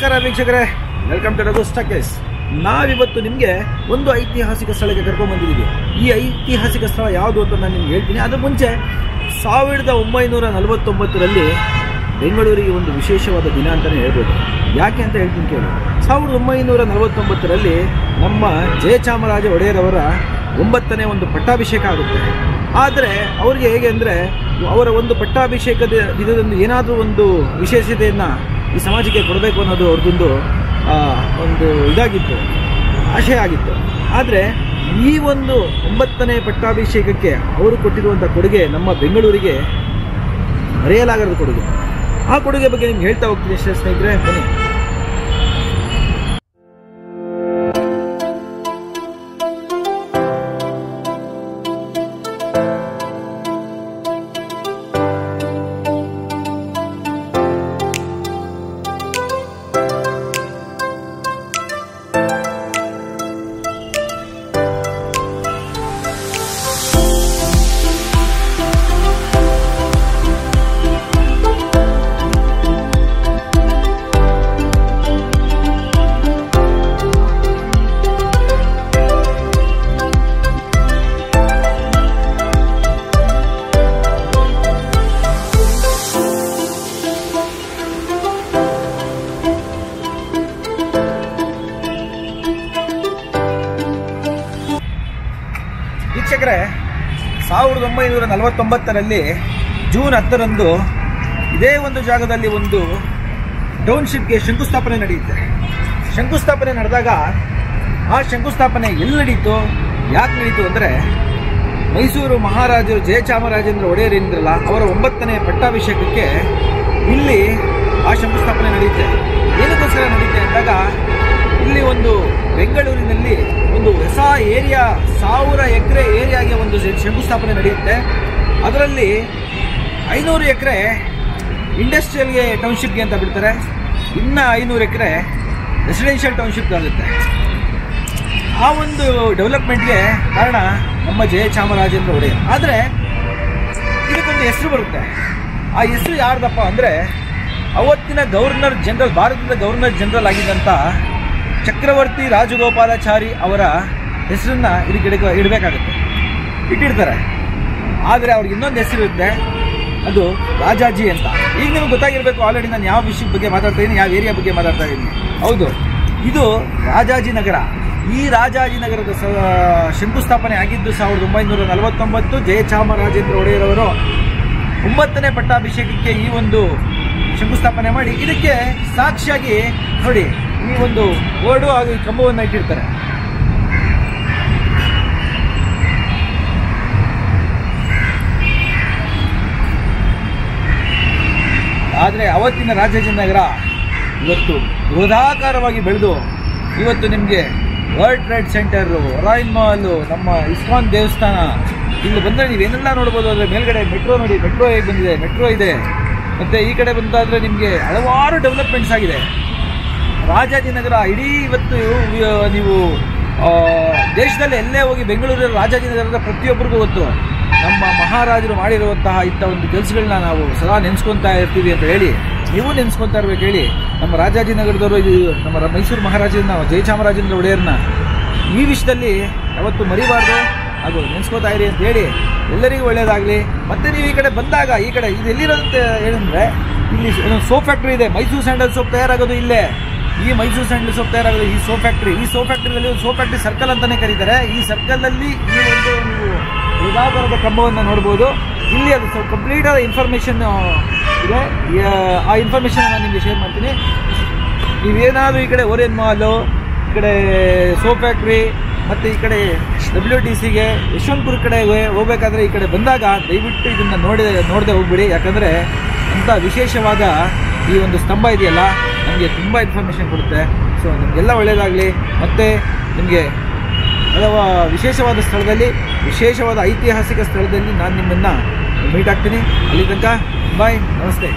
ನಮಸ್ಕಾರ ವೀಕ್ಷಕರೇ. Welcome to Raghu ಸ್ಟಾಕೇಸ್ ನಾವಿವತ್ತು ನಿಮಗೆ ಒಂದು ಐತಿಹಾಸಿಕ ಸ್ಥಳಕ್ಕೆ ಕರ್ಕೊಂಡ್ಬಂದಿದ್ದೀವಿ ಈ ಐತಿಹಾಸಿಕ ಸ್ಥಳ ಯಾವುದು ಅಂತ ನಾನು ನಿಮ್ಗೆ ಹೇಳ್ತೀನಿ. ಅದ್ರ ಮುಂಚೆ ಸಾವಿರದ ಒಂಬೈನೂರ ನಲವತ್ತೊಂಬತ್ತರಲ್ಲಿ ಬೆಂಗಳೂರಿಗೆ ಒಂದು ವಿಶೇಷವಾದ ದಿನ ಅಂತಲೇ ಹೇಳ್ಬೋದು. ಯಾಕೆ ಅಂತ ಹೇಳ್ತೀನಿ ಕೇಳಿ. ಸಾವಿರದ ಒಂಬೈನೂರ ನಲವತ್ತೊಂಬತ್ತರಲ್ಲಿ ನಮ್ಮ ಜಯಚಾಮರಾಜ ಒಡೆಯರವರ ಒಂಬತ್ತನೇ ಒಂದು ಪಟ್ಟಾಭಿಷೇಕ ಆಗುತ್ತೆ. ಆದರೆ ಅವರಿಗೆ ಹೇಗೆ ಅಂದರೆ ಅವರ ಒಂದು ಪಟ್ಟಾಭಿಷೇಕದ ದಿನದಂದು ಏನಾದರೂ ಒಂದು ವಿಶೇಷತೆಯನ್ನು ಈ ಸಮಾಜಕ್ಕೆ ಕೊಡಬೇಕು ಅನ್ನೋದು ಅವ್ರದ್ದೊಂದು ಒಂದು ಇದಾಗಿತ್ತು, ಆಶಯ ಆಗಿತ್ತು. ಆದರೆ ಈ ಒಂದು ಒಂಬತ್ತನೇ ಪಟ್ಟಾಭಿಷೇಕಕ್ಕೆ ಅವರು ಕೊಟ್ಟಿರುವಂಥ ಕೊಡುಗೆ ನಮ್ಮ ಬೆಂಗಳೂರಿಗೆ ಮರೆಯಲಾಗದ ಕೊಡುಗೆ. ಆ ಕೊಡುಗೆ ಬಗ್ಗೆ ನಿಮ್ಗೆ ಹೇಳ್ತಾ ಹೋಗ್ತೀನಿ ಅಷ್ಟೇ ಸ್ನೇಹಿತರೆ, ಬನ್ನಿ. ವೀಕ್ಷಕರೇ, ಸಾವಿರದ ಒಂಬೈನೂರ ನಲವತ್ತೊಂಬತ್ತರಲ್ಲಿ ಜೂನ್ ಹತ್ತರಂದು ಇದೇ ಒಂದು ಜಾಗದಲ್ಲಿ ಒಂದು ಟೌನ್ಶಿಪ್ಗೆ ಶಂಕುಸ್ಥಾಪನೆ ನಡೆಯುತ್ತೆ. ಶಂಕುಸ್ಥಾಪನೆ ನಡೆದಾಗ ಆ ಶಂಕುಸ್ಥಾಪನೆ ಎಲ್ಲಿ ನಡೀತು, ಯಾಕೆ ನಡೀತು ಅಂದರೆ ಮೈಸೂರು ಮಹಾರಾಜರು ಜಯಚಾಮರಾಜೇಂದ್ರ ಒಡೆಯರ್ ಏನಿದ್ರಲ್ಲ, ಅವರ ಒಂಬತ್ತನೇ ಪಟ್ಟಾಭಿಷೇಕಕ್ಕೆ ಇಲ್ಲಿ ಆ ಶಂಕುಸ್ಥಾಪನೆ ನಡೆಯುತ್ತೆ ಏನಕ್ಕೋಸ್ಕರ ನಡೆಯುತ್ತೆ ಅಂದಾಗ ಇಲ್ಲಿ ಒಂದು ಬೆಂಗಳೂರಿನಲ್ಲಿ ಒಂದು ಹೊಸ ಏರಿಯಾ, ಸಾವಿರ ಎಕರೆ ಏರಿಯಾಗೆ ಒಂದು ಶಂಕುಸ್ಥಾಪನೆ ನಡೆಯುತ್ತೆ. ಅದರಲ್ಲಿ ಐನೂರು ಎಕರೆ ಇಂಡಸ್ಟ್ರಿಯಲ್ಗೆ ಟೌನ್ಶಿಪ್ಗೆ ಅಂತ ಬಿಡ್ತಾರೆ. ಇನ್ನು ಐನೂರು ಎಕರೆ ರೆಸಿಡೆನ್ಷಿಯಲ್ ಟೌನ್ಶಿಪ್ ಆಗುತ್ತೆ ಆ ಒಂದು ಡೆವಲಪ್ಮೆಂಟ್ಗೆ ಕಾರಣ ನಮ್ಮ ಜಯಚಾಮರಾಜೇಂದ್ರ ಒಡೆಯರ್ ಆದರೆ, ಇದಕ್ಕೊಂದು ಹೆಸರು ಬರುತ್ತೆ. ಆ ಹೆಸರು ಯಾರ್ದಪ್ಪ ಅಂದರೆ ಅವತ್ತಿನ ಗವರ್ನರ್ ಜನರಲ್, ಭಾರತದ ಗವರ್ನರ್ ಜನರಲ್ ಆಗಿದ್ದಂಥ ಚಕ್ರವರ್ತಿ ರಾಜಗೋಪಾಲಾಚಾರಿ ಅವರ ಹೆಸರನ್ನ ಇದಕ್ಕೆ ಇಡಬೇಕಾಗುತ್ತೆ. ಇಟ್ಟಿರ್ತಾರೆ. ಆದರೆ ಅವ್ರಿಗೆ ಇನ್ನೊಂದು ಹೆಸರು ಇರುತ್ತೆ. ಅದು ರಾಜಾಜಿ ಅಂತ. ಈಗ ನಿಮ್ಗೆ ಗೊತ್ತಾಗಿರ್ಬೇಕು ಆಲ್ರೆಡಿ ನಾನು ಯಾವ ವಿಷಯದ ಬಗ್ಗೆ ಮಾತಾಡ್ತಾ ಇದ್ದೀನಿ ಯಾವ ಏರಿಯಾ ಬಗ್ಗೆ ಮಾತಾಡ್ತಾ ಇದ್ದೀನಿ ಹೌದು. ಇದು ರಾಜಾಜಿ ನಗರ. ಈ ರಾಜಾಜಿ ನಗರದ ಸ ಶಂಕುಸ್ಥಾಪನೆ ಆಗಿದ್ದು ಸಾವಿರದ ಒಂಬೈನೂರ ನಲವತ್ತೊಂಬತ್ತು ಜಯಚಾಮರಾಜೇಂದ್ರ ಒಡೆಯರವರು ಒಂಬತ್ತನೇ ಪಟ್ಟಾಭಿಷೇಕಕ್ಕೆ ಈ ಒಂದು ಶಂಕುಸ್ಥಾಪನೆ ಮಾಡಿ, ಇದಕ್ಕೆ ಸಾಕ್ಷಿಯಾಗಿ ನೋಡಿ ಈ ಒಂದು ಬೋರ್ಡು ಹಾಗೂ ಈ ಕಂಬವನ್ನು ಇಟ್ಟಿರ್ತಾರೆ. ಆದರೆ ಅವತ್ತಿನ ರಾಜಾಜಿನಗರ ಇವತ್ತು ಬೃಹದಾಕಾರವಾಗಿ ಬೆಳೆದು, ಇವತ್ತು ನಿಮಗೆ world trade centre royal mall ನಮ್ಮ ಇಸ್ಕಾನ್ ದೇವಸ್ಥಾನ ಇಲ್ಲಿ ಬಂದರೆ ನೀವು ಏನೆಲ್ಲ ನೋಡ್ಬೋದು? ಅಂದರೆ ಮೇಲ್ಗಡೆ ಮೆಟ್ರೋ ನೋಡಿ ಮೆಟ್ರೋ ಹೇಗೆ ಬಂದಿದೆ ಮೆಟ್ರೋ ಇದೆ. ಮತ್ತು ಈ ಕಡೆ ಬಂದಾದರೆ ನಿಮಗೆ ಹಲವಾರು ಡೆವಲಪ್ಮೆಂಟ್ಸ್ ಆಗಿದೆ. ರಾಜಾಜಿನಗರ ಇಡೀ ಇವತ್ತು ನೀವು ದೇಶದಲ್ಲಿ ಎಲ್ಲೇ ಹೋಗಿ ಬೆಂಗಳೂರಲ್ಲಿ ರಾಜಾಜಿನಗರದ ಪ್ರತಿಯೊಬ್ಬರಿಗೂ ಗೊತ್ತು. ನಮ್ಮ ಮಹಾರಾಜರು ಮಾಡಿರುವಂತಹ ಇಂಥ ಒಂದು ಕೆಲಸಗಳನ್ನ ನಾವು ಸದಾ ನೆನೆಸ್ಕೊತಾ ಇರ್ತೀವಿ ಅಂತ ಹೇಳಿ, ನೀವು ನೆನೆಸ್ಕೊತಾ ಇರ್ಬೇಕು ಹೇಳಿ, ನಮ್ಮ ರಾಜಾಜಿನಗರದವರು ಇದು, ನಮ್ಮ ಮೈಸೂರು ಮಹಾರಾಜನ ಜಯಚಾಮರಾಜೇಂದ್ರ ಒಡೆಯರ್ನ ಈ ವಿಷಯದಲ್ಲಿ ಯಾವತ್ತು ಮರಿಬಾರ್ದು ಹಾಗೂ ನೆನೆಸ್ಕೋತಾ ಇರಿ ಅಂತ ಹೇಳಿ, ಎಲ್ಲರಿಗೂ ಒಳ್ಳೆಯದಾಗಲಿ ಮತ್ತೆ ನೀವು ಈ ಕಡೆ ಬಂದಾಗ, ಈ ಕಡೆ ಇದು ಎಲ್ಲಿರೋದಂತ ಏನಂದರೆ, ಇಲ್ಲಿ ಸೋಪ್ ಫ್ಯಾಕ್ಟ್ರಿ ಇದೆ, ಮೈಸೂರು ಸ್ಯಾಂಡಲ್ ಸೋಪ್ ತಯಾರಾಗೋದು ಇಲ್ಲೇ. ಈ ಮೈಸೂರು ಸ್ಯಾಂಡಲ್ ಸೋಪ್ ತಯಾರಾಗೋದು ಈ ಸೋಪ್ ಫ್ಯಾಕ್ಟ್ರಿ. ಈ ಸೋಪ್ ಫ್ಯಾಕ್ಟ್ರಿಯಲ್ಲಿ ಒಂದು ಸೋಪ್ ಫ್ಯಾಕ್ಟ್ರಿ ಸರ್ಕಲ್ ಅಂತಲೇ ಕರೀತಾರೆ. ಈ ಸರ್ಕಲಲ್ಲಿ ಈ ಒಂದು ನೀವು ವೃದಾಕಾರದ ಕಂಬವನ್ನು ನೋಡ್ಬೋದು. ಇಲ್ಲಿ ಅದು ಕಂಪ್ಲೀಟ್ ಆದ ಇನ್ಫಾರ್ಮೇಷನ್ ಇದೆ. ಆ ಇನ್ಫಾರ್ಮೇಷನ್ ನಾನು ನಿಮಗೆ ಶೇರ್ ಮಾಡ್ತೀನಿ. ನೀವೇನಾದರೂ ಈ ಕಡೆ ಓರಿಯನ್ ಮಾಲು, ಈ ಕಡೆ ಸೋಪ್ ಫ್ಯಾಕ್ಟ್ರಿ, ಮತ್ತು ಈ ಕಡೆ ಡಬ್ಲ್ಯೂ ಟಿ ಸಿಗೆ ಯಶವಂತಪುರ ಕಡೆ ಹೋಗ್ಬೇಕಾದ್ರೆ ಈ ಕಡೆ ಬಂದಾಗ ದಯವಿಟ್ಟು ಇದನ್ನು ನೋಡಿ ನೋಡದೆ ಹೋಗ್ಬಿಡಿ. ಯಾಕಂದರೆ ಅಂಥ ವಿಶೇಷವಾದ ಈ ಒಂದು ಸ್ತಂಭ ಇದೆಯಲ್ಲ ನಮಗೆ ತುಂಬ ಇನ್ಫಾರ್ಮೇಷನ್ ಕೊಡುತ್ತೆ. ಸೊ ನಿಮಗೆಲ್ಲ ಒಳ್ಳೆಯದಾಗಲಿ ಮತ್ತು ನಿಮಗೆ ಅಥವಾ ವಿಶೇಷವಾದ ಸ್ಥಳದಲ್ಲಿ, ವಿಶೇಷವಾದ ಐತಿಹಾಸಿಕ ಸ್ಥಳದಲ್ಲಿ ನಾನು ನಿಮ್ಮನ್ನು ಮೀಟ್ ಆಗ್ತೀನಿ. ಅಲ್ಲಿ ತನಕ ಬಾಯ್ ನಮಸ್ತೆ.